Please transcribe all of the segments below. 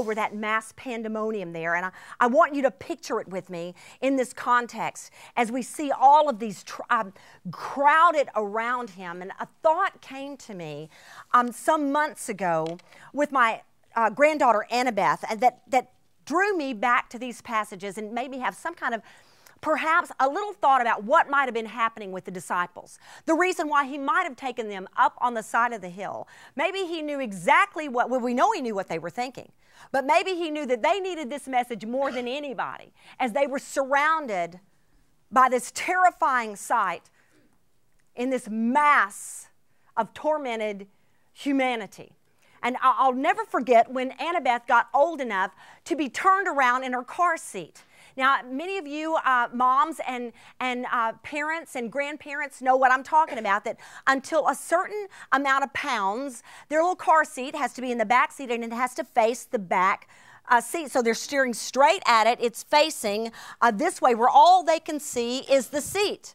over that mass pandemonium there. And I, I want you to picture it with me in this context as we see all of these um, crowded around him. And a thought came to me um, some months ago with my uh, granddaughter Annabeth and that, that drew me back to these passages and made me have some kind of perhaps a little thought about what might have been happening with the disciples. The reason why he might have taken them up on the side of the hill. Maybe he knew exactly what, well, we know he knew what they were thinking, but maybe he knew that they needed this message more than anybody as they were surrounded by this terrifying sight in this mass of tormented humanity. And I'll never forget when Annabeth got old enough to be turned around in her car seat. Now, many of you uh, moms and, and uh, parents and grandparents know what I'm talking about that until a certain amount of pounds, their little car seat has to be in the back seat and it has to face the back uh, seat. So they're steering straight at it. It's facing uh, this way where all they can see is the seat.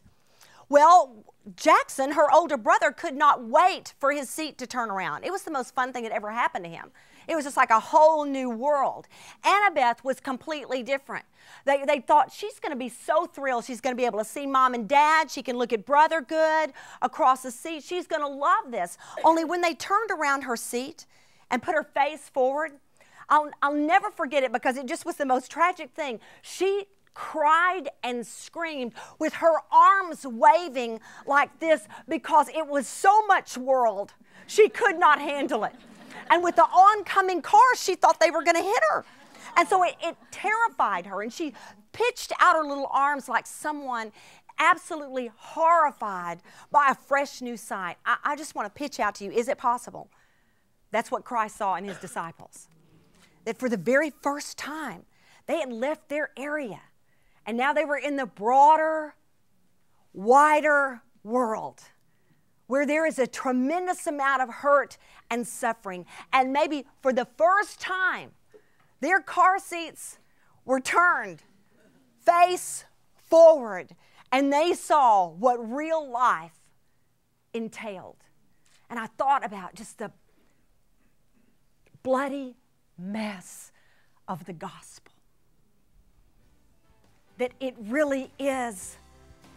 Well, Jackson, her older brother, could not wait for his seat to turn around. It was the most fun thing that ever happened to him. It was just like a whole new world. Annabeth was completely different. They, they thought she's going to be so thrilled. She's going to be able to see mom and dad. She can look at brother good across the seat. She's going to love this. Only when they turned around her seat and put her face forward, I'll, I'll never forget it because it just was the most tragic thing. She cried and screamed with her arms waving like this because it was so much world. She could not handle it. And with the oncoming cars, she thought they were going to hit her. And so it, it terrified her, and she pitched out her little arms like someone absolutely horrified by a fresh new sight. I, I just want to pitch out to you is it possible? That's what Christ saw in his disciples. That for the very first time, they had left their area and now they were in the broader, wider world where there is a tremendous amount of hurt and suffering. And maybe for the first time, their car seats were turned face forward and they saw what real life entailed. And I thought about just the bloody mess of the gospel. That it really is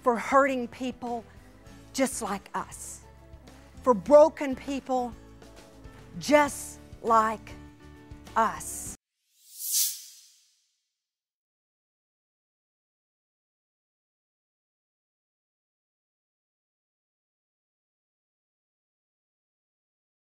for hurting people just like us, for broken people just like us.